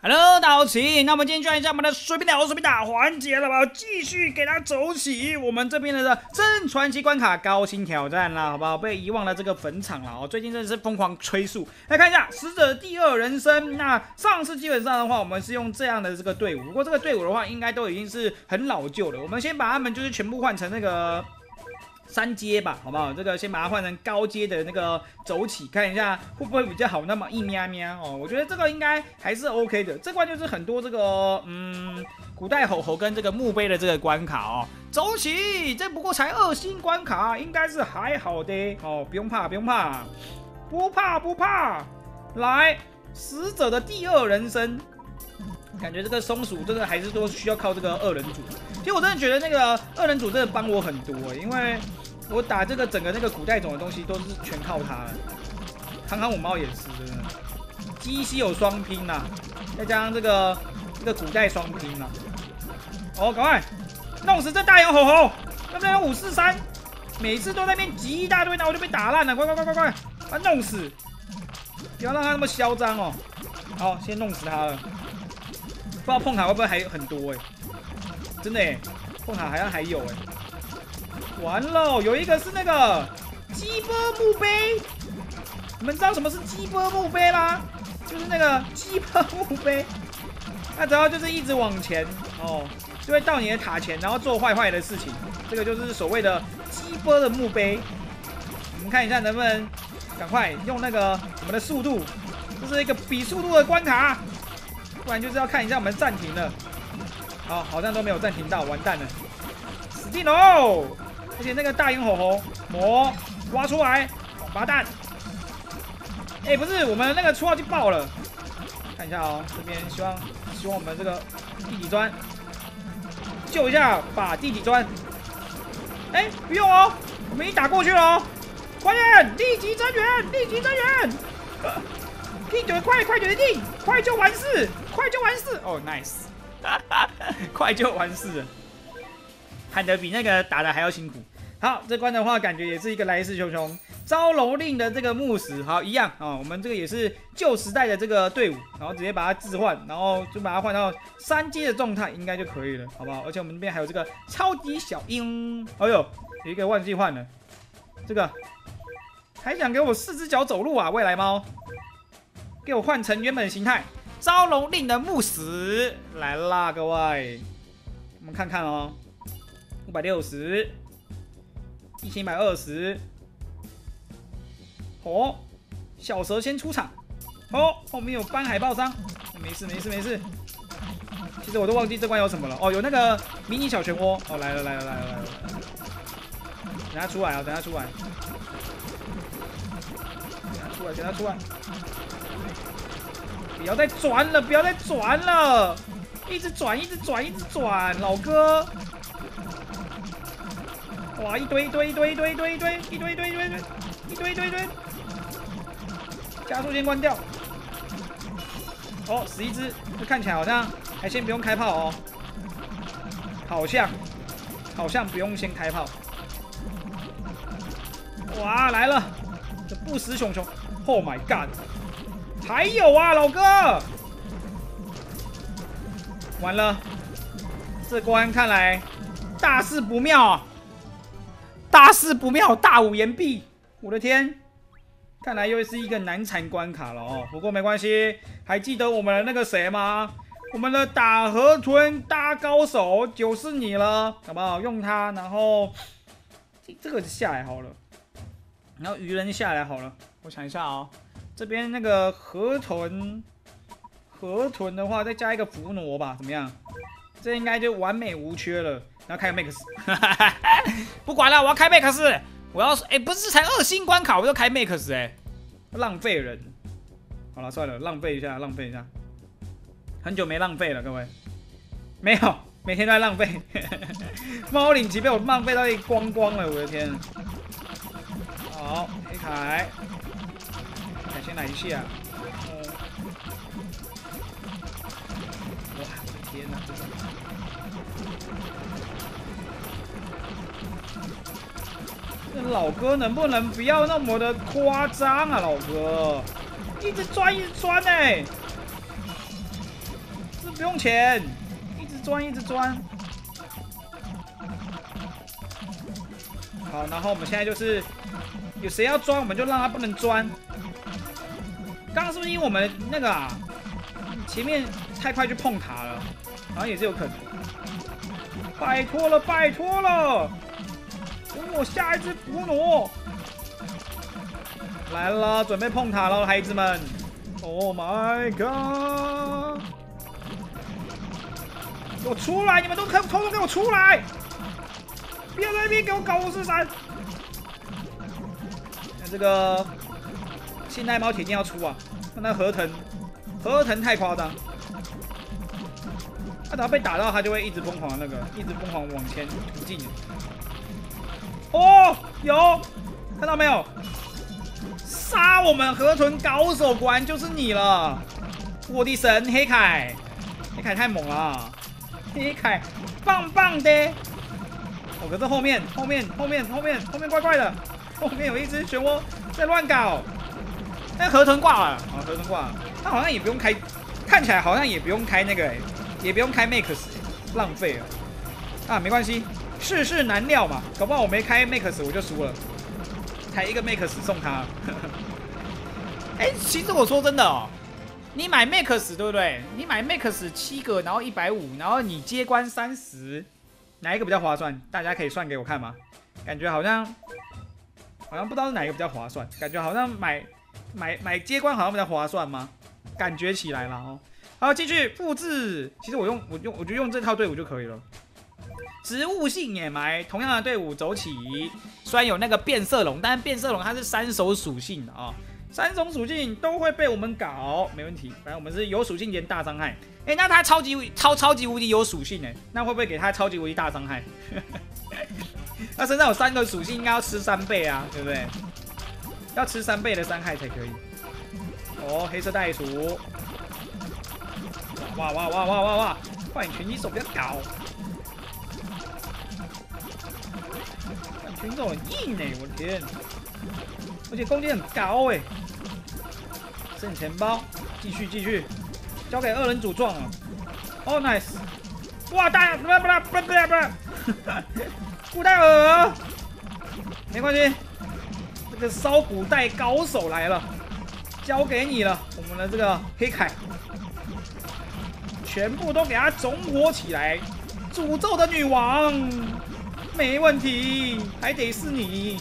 Hello，大家好，那我们今天就来一下我们的随便聊随便打环节了。吧？继续给它走起我们这边的真传奇关卡高清挑战啦，好不好？被遗忘了。这个坟场了。哦，最近真的是疯狂催速。来看一下死者第二人生。那上次基本上的话，我们是用这样的这个队伍，不过这个队伍的话，应该都已经是很老旧了。我们先把他们就是全部换成那个。三阶吧，好不好？这个先把它换成高阶的那个走起，看一下会不会比较好。那么一喵喵哦，我觉得这个应该还是 OK 的。这关就是很多这个嗯，古代吼猴跟这个墓碑的这个关卡哦。走起，这不过才二星关卡，应该是还好的哦，不用怕，不用怕，不怕不怕。来，死者的第二人生，感觉这个松鼠真的还是说需要靠这个二人组。其实我真的觉得那个二人组真的帮我很多，因为我打这个整个那个古代种的东西都是全靠它了。康康我猫也是真的，鸡西有双拼呐，再加上这个这个古代双拼呐。哦，赶快弄死这大洋吼吼！那边有五四三，每次都在那边挤一大堆，然后我就被打烂了。快快快快快，把他弄死！不要让他那么嚣张哦。好，先弄死他了。不知道碰卡会不会还有很多哎。真的哎，碰卡好像还有哎，完了，有一个是那个鸡波墓碑，你们知道什么是鸡波墓碑吗？就是那个鸡波墓碑，那只要就是一直往前哦，就会到你的塔前，然后做坏坏的事情，这个就是所谓的鸡波的墓碑。我们看一下能不能赶快用那个我们的速度，这是一个比速度的关卡，不然就是要看一下我们暂停了。好，好像都没有暂停到，完蛋了，死定喽！而且那个大鹰火红魔挖出来，王八蛋！哎，不是，我们那个出号机爆了，看一下哦，这边希望希望我们这个地底砖救一下，把地底砖。哎，不用哦，我们已经打过去了哦，快点，立即增援，立即增援！地点快快决定，快就完事，快就完事。哦，nice。快就完事了，喊得比那个打的还要辛苦。好，这关的话感觉也是一个来势汹汹。招龙令的这个牧师，好一样啊。我们这个也是旧时代的这个队伍，然后直接把它置换，然后就把它换到三阶的状态，应该就可以了，好不好？而且我们这边还有这个超级小鹰，哎呦，有一个忘记换了，这个还想给我四只脚走路啊？未来猫，给我换成原本的形态。招龙令的牧死来啦，各位，我们看看哦，百六十，一千一百二十，哦，小蛇先出场，哦，后面有斑海豹伤，没事没事没事，其实我都忘记这关有什么了，哦，有那个迷你小漩涡，哦，来了来了来了来了，等他出来啊，等他出来，等他出来，等他出来。不要再转了，不要再转了，一直转，一直转，一直转，老哥！哇，一堆一堆一堆一堆一堆一堆一堆一堆一堆一堆，加速先关掉。哦，死一只，这看起来好像还先不用开炮哦，好像好像不用先开炮。哇，来了，这不死熊熊，Oh my god！还有啊，老哥！完了，这关看来大事不妙啊！大事不妙，大五岩壁！我的天，看来又是一个难缠关卡了哦。不过没关系，还记得我们的那个谁吗？我们的打河豚大高手就是你了，好不好？用它，然后这个就下来好了，然后鱼人下来好了。我想一下啊。这边那个河豚，河豚的话再加一个伏傩吧，怎么样？这应该就完美无缺了。然后开 Max，不管了，我要开 Max。我要哎，不是才二星关卡，我就开 Max 哎，浪费人。好了，算了，浪费一下，浪费一下。很久没浪费了，各位。没有，每天都在浪费。猫领级被我浪费到一光光了，我的天。好，黑凯。先来一下，老哥能不能不要那么的夸张啊，老哥，一直钻一直钻哎！这不用钱，一直钻一直钻。好，然后我们现在就是有谁要钻，我们就让他不能钻。刚刚是不是因为我们那个啊，前面太快去碰塔了，好像也是有可能。拜托了，拜托了，给我下一只伏弩。来了，准备碰塔了，孩子们。Oh my god！给我出来！你们都偷偷给我出来！别在那边给我搞五四三！那这个信赖猫铁定要出啊！那河腾，河腾太夸张。他只要被打到，他就会一直疯狂那个，一直疯狂往前突进。哦，有看到没有？杀我们河豚高手，果然就是你了！我的神，黑凯，黑凯太猛了，黑凯棒棒的。哦，可是后面后面后面后面后面怪怪的，后面有一只漩涡在乱搞。那河豚挂了，啊，河豚挂了，他好像也不用开，看起来好像也不用开那个，也不用开 Max，浪费了。啊，没关系，世事难料嘛，搞不好我没开 Max 我就输了。才一个 Max 送他，哎，其实我说真的哦，你买 Max 对不对？你买 Max 七个，然后一百五，然后你接关三十，哪一个比较划算？大家可以算给我看吗？感觉好像好像不知道是哪一个比较划算，感觉好像买买买接关好像比较划算吗？感觉起来了哦。好，继续复制。其实我用我用我就用这套队伍就可以了。植物性野埋，同样的队伍走起。虽然有那个变色龙，但是变色龙它是三手属性的啊，三种属性都会被我们搞，没问题。反正我们是有属性连大伤害。哎，那它超级超超级无敌有属性哎，那会不会给它超级无敌大伤害？它身上有三个属性，应该要吃三倍啊，对不对？要吃三倍的伤害才可以。哦，黑色袋鼠。哇哇哇哇哇哇！幻影拳击手不要搞。拳头很硬哎，我的天！而且攻击很高哎。剩钱包，继续继续，交给二人组撞了。哦，nice！哇，大不不不不不不，古代尔，没关系，这个烧古代高手来了，交给你了，我们的这个黑凯，全部都给他总火起来，诅咒的女王。没问题，还得是你！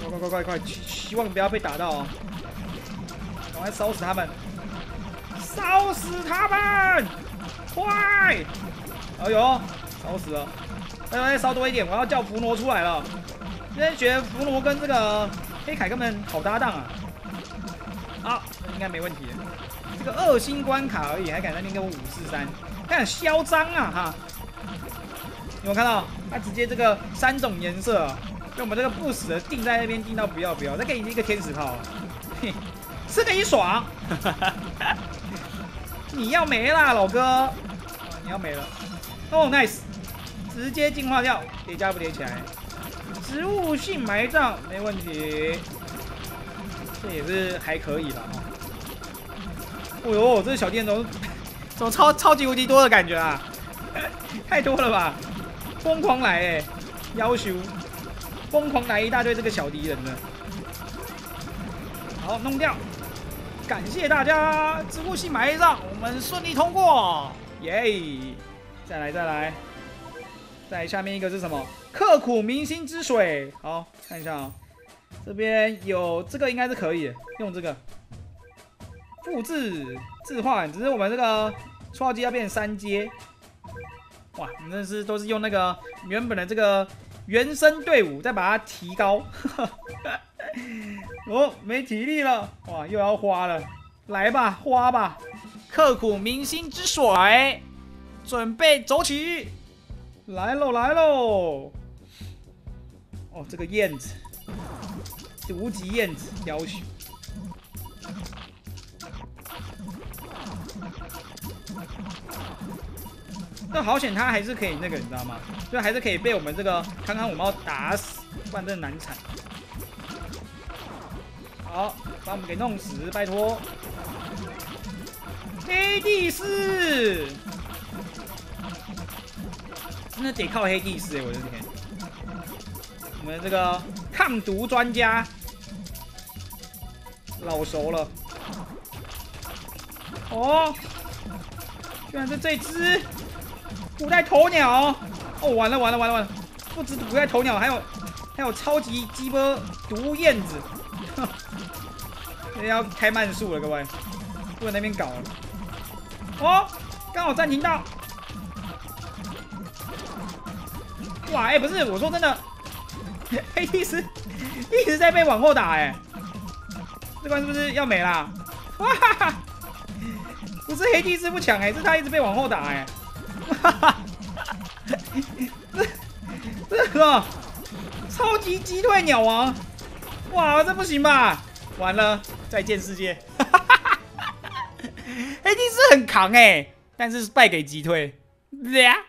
快快快快快，希望不要被打到哦！赶快烧死他们！烧死他们！快！哎呦，烧死了！再再烧多一点，我要叫伏弩出来了。今天觉得伏弩跟这个黑凯根本好搭档啊！好，应该没问题。这个二星关卡而已，还敢在那边给我五四三，他很嚣张啊！哈！有没有看到？他直接这个三种颜色，用我们这个不死的定在那边定到不要不要，再给你一个天使炮，嘿，吃个一爽，你要没啦，老哥，你要没了，哦，nice，直接进化掉，叠加不叠起来？植物性埋葬没问题，这也是还可以了哦。哦呦，这小电怎么 怎么超超级无敌多的感觉啊？太多了吧？疯狂来哎，要求疯狂来一大堆这个小敌人呢。好，弄掉，感谢大家，植物系埋葬，我们顺利通过，耶！再来再来，再下面一个是什么？刻苦铭心之水。好，看一下啊，这边有这个应该是可以用这个复制置换，只是我们这个初号机要变三阶。哇，你真是都是用那个原本的这个原生队伍，再把它提高。哦，没体力了，哇，又要花了，来吧，花吧，刻骨铭心之水，准备走起，来喽，来喽。哦，这个燕子，无极燕子，要求。那好险，他还是可以那个，你知道吗？就还是可以被我们这个康康五猫打死，不然真的难产。好，把我们给弄死，拜托！黑帝斯，真的得靠黑帝斯哎！我的天，我们这个抗毒专家老熟了。哦，居然是这只古代鸵鸟！哦，完了完了完了完了！不止古代鸵鸟，还有还有超级鸡波毒燕子，要开慢速了，各位，不能那边搞了。哦，刚好暂停到。哇，哎，不是，我说真的，黑帝斯一直在被往后打，哎，这关是不是要没啦？哇哈哈！不是黑帝斯不抢，哎，是他一直被往后打，哎，哈哈这这个超级击退鸟王，哇，这不行吧？完了，再见世界！哈哈哈哈哈！AD 是很扛哎，但是败给击退，呀。